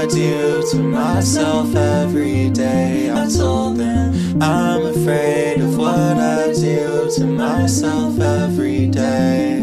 I do to myself every day. I told them I'm afraid of what I do to myself every day.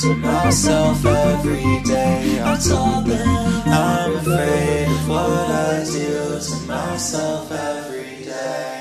to myself every day. I told them I'm afraid of what I do to myself every day.